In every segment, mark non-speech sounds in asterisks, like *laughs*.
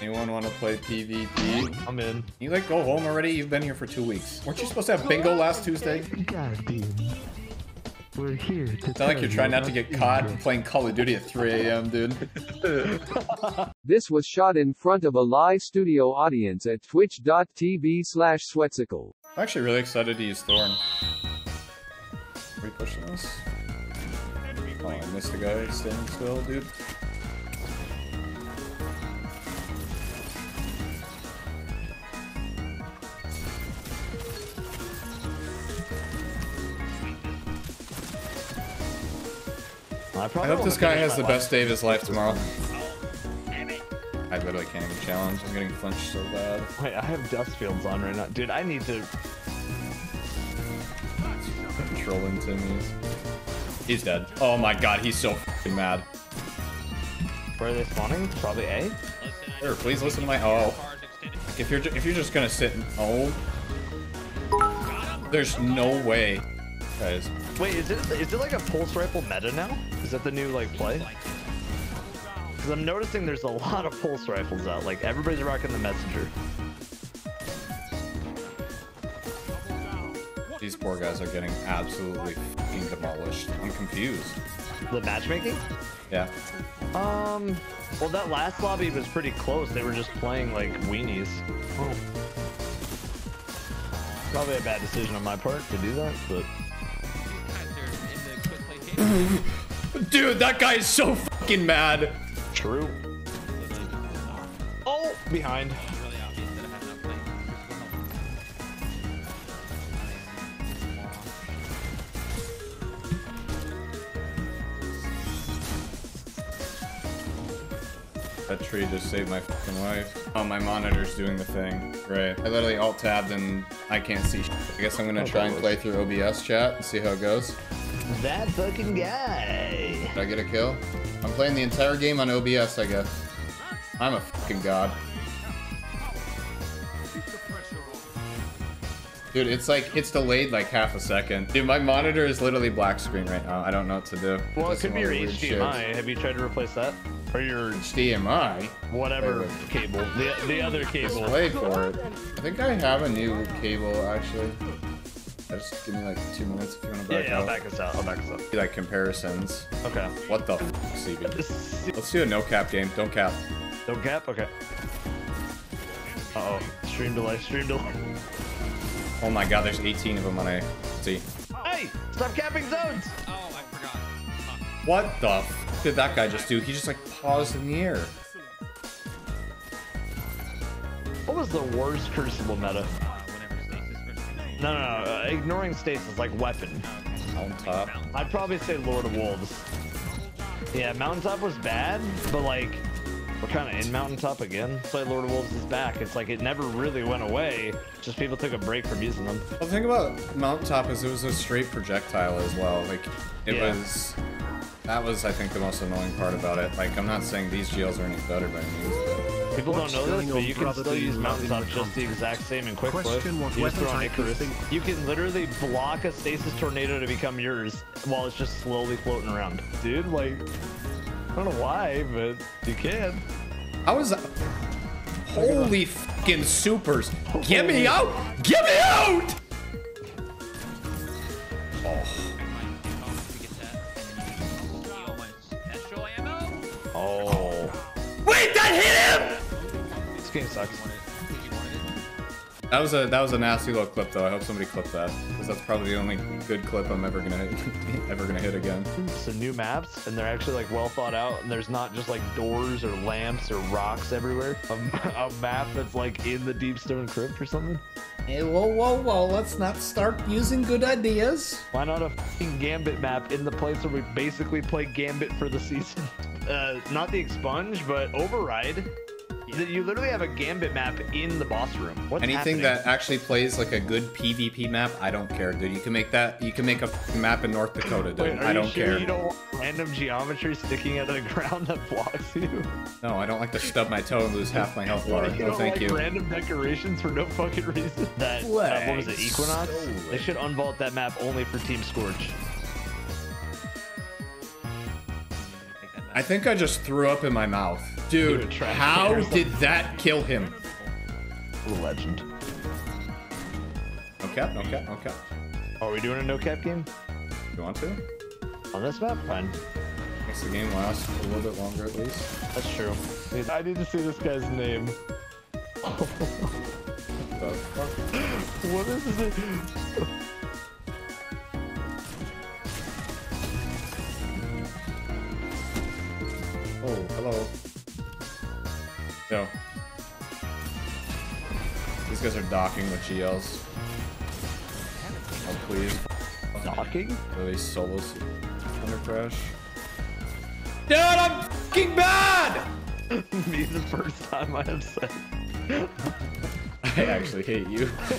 Anyone want to play PvP? I'm in. You like go home already? You've been here for two weeks. Weren't you supposed to have bingo last Tuesday? God damn. We're here to It's not like you're trying not to get caught playing Call of Duty at 3 a.m., dude. *laughs* This was shot in front of a live studio audience at twitch.tv slash sweatcicle. I'm actually really excited to use Thorn. Are we pushing this? Oh, I missed the guy standing still, dude. I, I hope this guy has the last- best day of his life tomorrow. I literally can't even challenge. I'm getting flinched so bad. Wait, I have dust fields on right now. Dude, I need to. Trolling Timmy's. He's dead. Oh my god, he's so mad. Where are they spawning? Probably A. Here, please listen to my. Oh. If you're if you're just gonna sit and oh, there's no way, guys. Wait, is it is it like a pulse rifle meta now? Is that the new like play? Because I'm noticing there's a *laughs* lot of pulse rifles out. Like everybody's rocking the messenger. These poor guys are getting absolutely fucking demolished. I'm confused. The matchmaking? Yeah. Um. Well, that last lobby was pretty close. They were just playing like weenies. Oh. Probably a bad decision on my part to do that, but *laughs* Dude, that guy is so fucking mad. true. Oh, behind. That tree just saved my fucking life. Oh, my monitor's doing the thing. Great. I literally alt tabbed and I can't see. shit. I guess I'm gonna oh, try and play through OBS chat and see how it goes. That fucking guy. Did I get a kill? I'm playing the entire game on OBS, I guess. I'm a fucking god. Dude, it's like, it's delayed like half a second. Dude, my monitor is literally black screen right now. I don't know what to do. Well, it Does could be your other weird shit. HDMI. Have you tried to replace that? Or your HDMI? whatever Wait, wait. cable? The, the other cable. Wait for it. I think I have a new cable, actually. Just give me like two minutes if you want to Yeah, back yeah, I'll back us out. I'll back us up. Like comparisons. Okay. What the f, CB? *laughs* Let's do a no cap game. Don't cap. No gap? Okay. Uh oh. Stream delay, stream delay. Oh my god, there's 18 of them on A. See. Hey! Stop capping zones! Oh, I forgot. Fuck. What the f did that guy just do? He just like paused in the air. What was the worst crucible meta? Uh, whenever Stasis first. No, no, no. Ignoring stasis, like weapon. On top. I'd probably say Lord of Wolves. Yeah, Mountaintop was bad, but like, we're kind of in Mountaintop again. Play Lord of Wolves is back. It's like it never really went away. Just people took a break from using them. Well, the thing about Mountaintop is it was a straight projectile as well. Like, it Yeah. was. That was, I think, the most annoying part about it. Like, I'm not saying these GLs are any better by any means. People What's don't know this, but you can brother? still Do you use love Mountaintop just the exact same in quick play. You just throw on Icarus. You can literally block a stasis tornado to become yours while it's just slowly floating around. Dude, like, I don't know why, but you can. How is that? Holy fucking supers! Get me out! Get me out! Oh. Game sucks. That was a that was a nasty little clip though. I hope somebody clipped that because that's probably the only good clip I'm ever gonna *laughs* ever gonna hit again. Some new maps, and they're actually like well thought out, and there's not just like doors or lamps or rocks everywhere. A, *laughs* a map that's like in the deep stone crypt or something. Hey, whoa, whoa, whoa! Let's not start using good ideas. Why not a fucking Gambit map in the place where we basically play Gambit for the season? *laughs* Uh, not the expunge, but override. That You literally have a Gambit map in the boss room. What's Anything happening? that actually plays like a good PvP map, I don't care, dude. You can make that. You can make a map in North Dakota, dude. Wait, are I don't sure care. You don't want random geometry sticking out of the *laughs* ground that blocks you. No, I don't like to stub my toe and lose half my health bar. *laughs* You No, thank like you. random decorations for no fucking reason. *laughs* That uh, what was it? Equinox. So They should unvault that map only for Team Scorch. I think I just threw up in my mouth. Dude, Dude, trash how did that kill him? Legend. No cap, no cap, no cap. Oh, are we doing a no cap game You want to? Oh, on this map? Fine. Makes the game last a little bit longer at least. That's true. I need to see this guy's name. *laughs* The fuck? What is his name? Oh, hello. Yo. These guys are docking with GLs. Oh, please. Docking? Really solos under crash. Dude, I'm fucking bad! *laughs* Me the first time I have said. *laughs* I actually hate you. Oh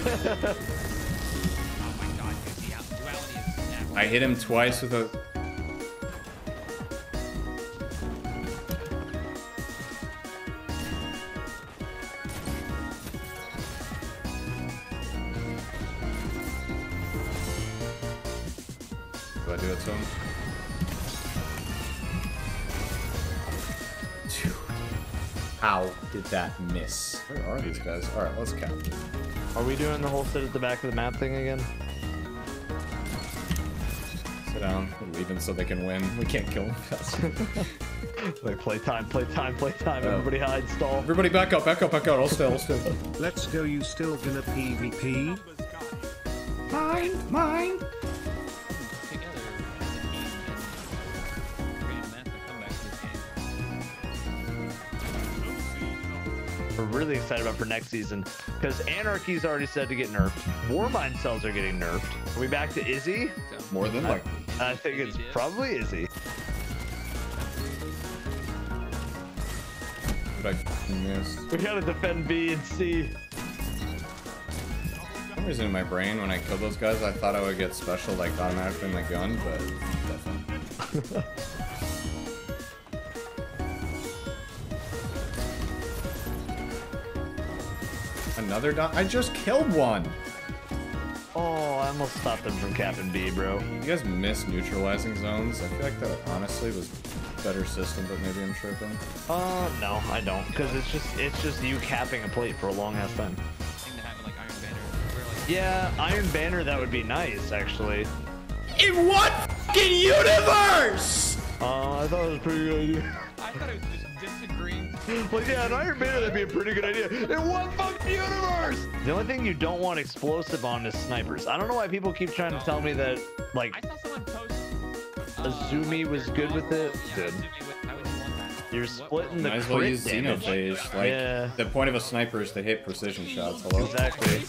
my god, dude, the out- duality is snap. I hit him twice with a. Do I do it to him? How did that miss? Where are these guys? Alright, let's cap. Are we doing the whole sit at the back of the map thing again? Sit down. We're leaving so they can win. We can't kill them *laughs* fast. Like *laughs* play time, play time, play time. Oh. Everybody hide, stall. Everybody back up, back up, back up. I'll stay, I'll stay. Let's go, you still gonna PvP? Mine, mine. We're really excited about for next season because Anarchy's already said to get nerfed. Warmind cells are getting nerfed. Are we back to Izzy? More than likely. I think it's probably Izzy. But I missed. We gotta defend B and C. For some reason in my brain, when I killed those guys, I thought I would get special, like, automatically in the gun, but *laughs* Another dot? I just killed one! Oh, I almost stopped them from capping B, bro. You guys miss neutralizing zones? I feel like that honestly was better system, but maybe I'm tripping. Uh, no, I don't, because it's just it's just you capping a plate for a long ass time. Thing to have like Iron Banner. Where like Yeah, Iron Banner, that would be nice, actually. In what fucking universe? Uh, I thought it was a pretty good idea. I thought it was just disagreeing. Like, yeah, an Iron Banner, that'd be a pretty good idea. In what fucking universe? The only thing you don't want explosive on is snipers. I don't know why people keep trying to tell me that, like, I saw someone post. Uh, Azumi was good with it. Yeah, Good. Azumi with, how would you want that? You're splitting the Might as well crit use damage. Xenophage. Like, Yeah. the point of a sniper is to hit precision shots. Hello? Exactly.